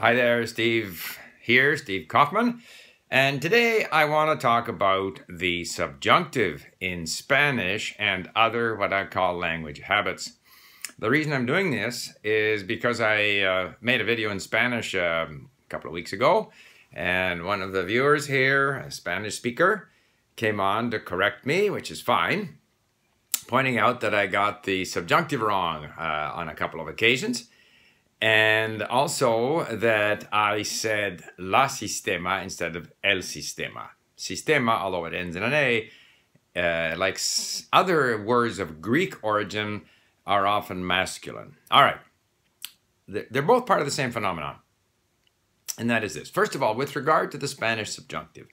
Hi there, Steve here, Steve Kaufmann. And today I want to talk about the subjunctive in Spanish and other what I call language habits. The reason I'm doing this is because I uh, made a video in Spanish um, a couple of weeks ago, and one of the viewers here, a Spanish speaker, came on to correct me, which is fine, pointing out that I got the subjunctive wrong uh, on a couple of occasions. And also that I said la sistema instead of el sistema. Sistema, although it ends in an A, uh, like other words of Greek origin, are often masculine. All right. They're both part of the same phenomenon. And that is this. First of all, with regard to the Spanish subjunctive,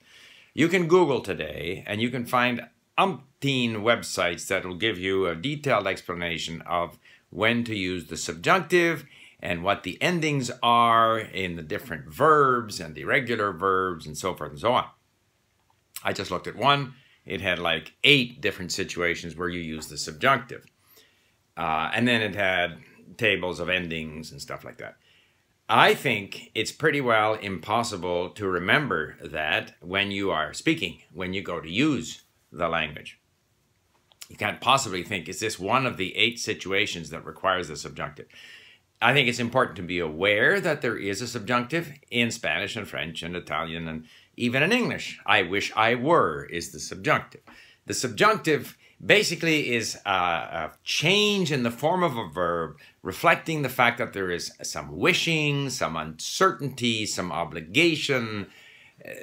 you can Google today and you can find umpteen websites that will give you a detailed explanation of when to use the subjunctive and what the endings are in the different verbs and the irregular verbs and so forth and so on. I just looked at one. It had like eight different situations where you use the subjunctive. Uh, and then it had tables of endings and stuff like that. I think it's pretty well impossible to remember that when you are speaking, when you go to use the language. You can't possibly think, is this one of the eight situations that requires the subjunctive? I think it's important to be aware that there is a subjunctive in Spanish and French and Italian and even in English. I wish I were is the subjunctive. The subjunctive basically is a, a, change in the form of a verb reflecting the fact that there is some wishing, some uncertainty, some obligation,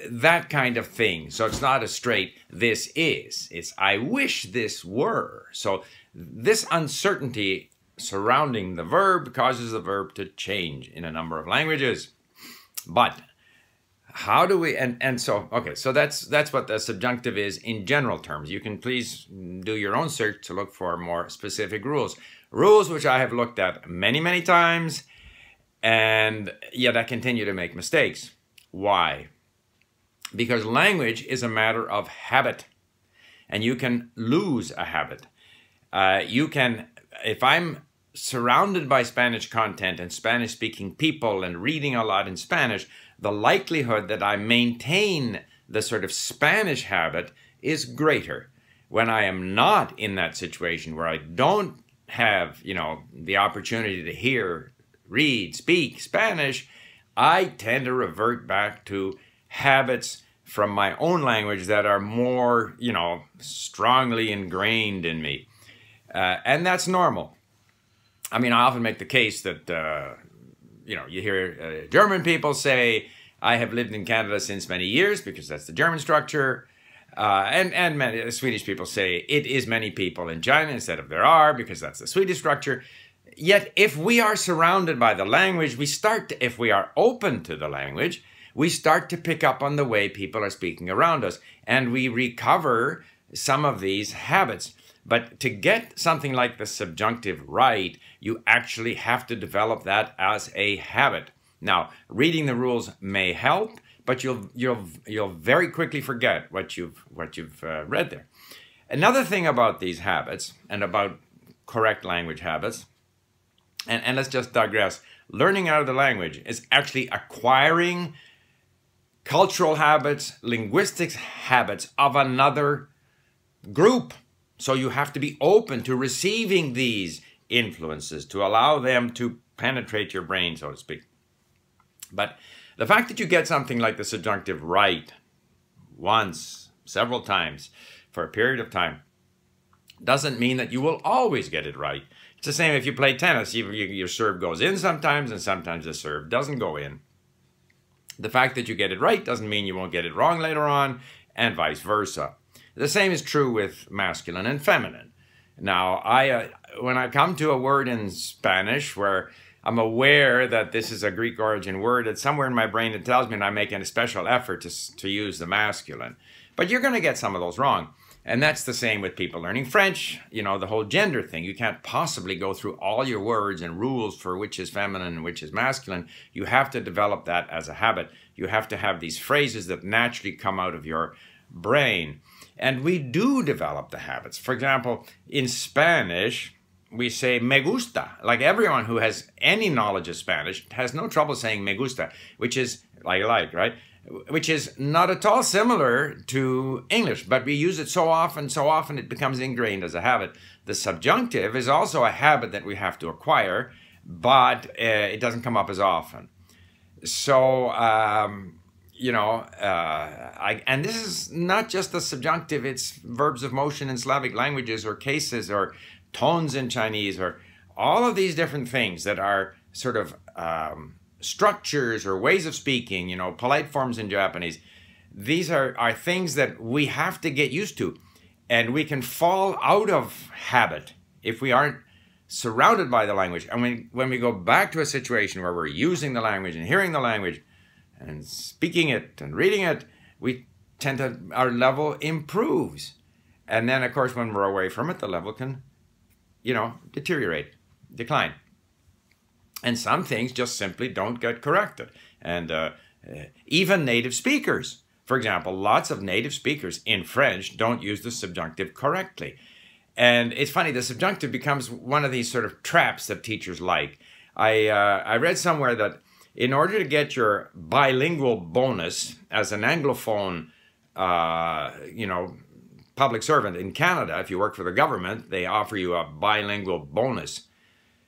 that kind of thing. So it's not a straight this is. It's I wish this were. So this uncertainty surrounding the verb causes the verb to change in a number of languages. But how do we and and so okay so that's that's what the subjunctive is in general terms. You can please do your own search to look for more specific rules. Rules which i have looked at many many times and yet i continue to make mistakes. Why? Because language is a matter of habit and you can lose a habit. Uh, you can if i'm surrounded by spanish content and spanish speaking people and reading a lot in spanish the likelihood that I maintain the sort of Spanish habit is greater. When I am not in that situation where I don't have, you know, the opportunity to hear, read, speak Spanish, I tend to revert back to habits from my own language that are more, you know, strongly ingrained in me. Uh, and that's normal. I mean, I often make the case that uh, you know, you hear uh, German people say, I have lived in Canada since many years because that's the German structure. Uh, and and many Swedish people say it is many people in China instead of there are because that's the Swedish structure. Yet, if we are surrounded by the language, we start to, if we are open to the language, we start to pick up on the way people are speaking around us, and we recover some of these habits. But to get something like the subjunctive right, you actually have to develop that as a habit. Now, reading the rules may help, but you'll you'll you'll very quickly forget what you've what you've uh, read there. Another thing about these habits and about correct language habits, and, and let's just digress. Learning out of the language is actually acquiring cultural habits, linguistics habits of another group. So you have to be open to receiving these influences to allow them to penetrate your brain, so to speak. But the fact that you get something like the subjunctive right once, several times, for a period of time, doesn't mean that you will always get it right. It's the same if you play tennis. You, your serve goes in sometimes, and sometimes the serve doesn't go in. The fact that you get it right doesn't mean you won't get it wrong later on, and vice versa. The same is true with masculine and feminine. Now, I uh, when I come to a word in Spanish where I'm aware that this is a Greek origin word, it's somewhere in my brain that tells me that I'm making a special effort to, to use the masculine. But you're going to get some of those wrong. And that's the same with people learning French, you know, the whole gender thing. You can't possibly go through all your words and rules for which is feminine and which is masculine. You have to develop that as a habit. You have to have these phrases that naturally come out of your brain. And we do develop the habits. For example, in Spanish, we say me gusta. Like everyone who has any knowledge of Spanish has no trouble saying me gusta, which is like like, right? Which is not at all similar to English, but we use it so often, so often it becomes ingrained as a habit. The subjunctive is also a habit that we have to acquire, but uh, it doesn't come up as often. So, um, you know, uh, I, and this is not just the subjunctive, it's verbs of motion in Slavic languages or cases or tones in Chinese or all of these different things that are sort of um, structures or ways of speaking, you know, polite forms in Japanese. These are, are things that we have to get used to. And we can fall out of habit if we aren't surrounded by the language. And when, when we go back to a situation where we're using the language and hearing the language and speaking it and reading it, we tend to, our level improves. And then, of course, when we're away from it, the level can, you know, deteriorate, decline. And some things just simply don't get corrected. And uh, uh, even native speakers, for example, lots of native speakers in French don't use the subjunctive correctly. And it's funny, the subjunctive becomes one of these sort of traps that teachers like. I, uh, I read somewhere that in order to get your bilingual bonus as an Anglophone, uh, you know, public servant in Canada, if you work for the government, they offer you a bilingual bonus.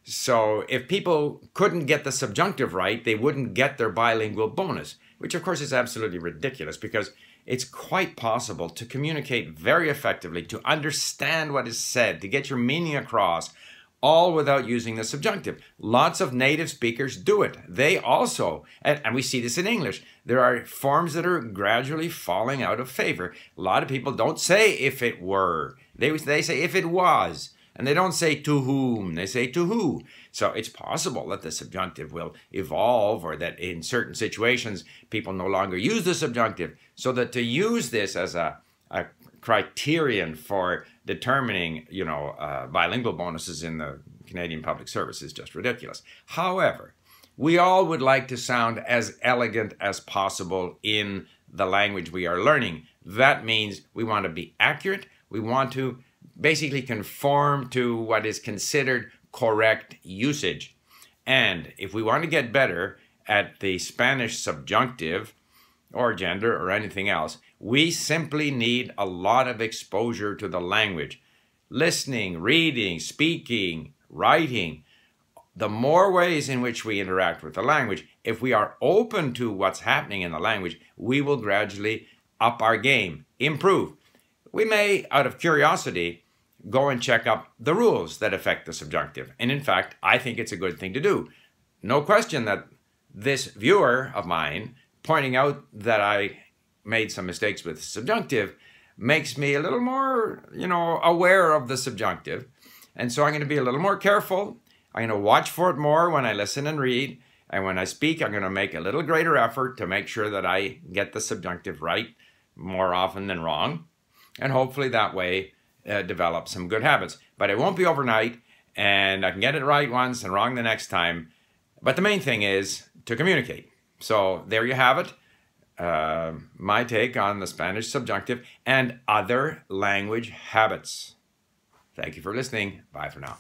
So if people couldn't get the subjunctive right, they wouldn't get their bilingual bonus, which of course is absolutely ridiculous because it's quite possible to communicate very effectively, to understand what is said, to get your meaning across, all without using the subjunctive. Lots of native speakers do it. They also, and, we see this in English, there are forms that are gradually falling out of favor. A lot of people don't say if it were, they, they say if it was. And they don't say to whom, they say to who. So it's possible that the subjunctive will evolve or that in certain situations people no longer use the subjunctive. So that to use this as a, a criterion for determining, you know, uh, bilingual bonuses in the Canadian public service is just ridiculous. However, we all would like to sound as elegant as possible in the language we are learning. That means we want to be accurate. We want to basically conform to what is considered correct usage. And if we want to get better at the Spanish subjunctive or gender or anything else, we simply need a lot of exposure to the language. Listening, reading, speaking, writing, the more ways in which we interact with the language, if we are open to what's happening in the language, we will gradually up our game, improve. We may, out of curiosity, go and check up the rules that affect the subjunctive. And in fact, I think it's a good thing to do. No question that this viewer of mine pointing out that I made some mistakes with subjunctive makes me a little more, you know, aware of the subjunctive. And so I'm going to be a little more careful. I'm going to watch for it more when I listen and read. And when I speak, I'm going to make a little greater effort to make sure that I get the subjunctive right more often than wrong. And hopefully that way uh, develop some good habits. But it won't be overnight, and I can get it right once and wrong the next time. But the main thing is to communicate. So there you have it. Uh, my take on the Spanish subjunctive and other language habits. Thank you for listening. Bye for now.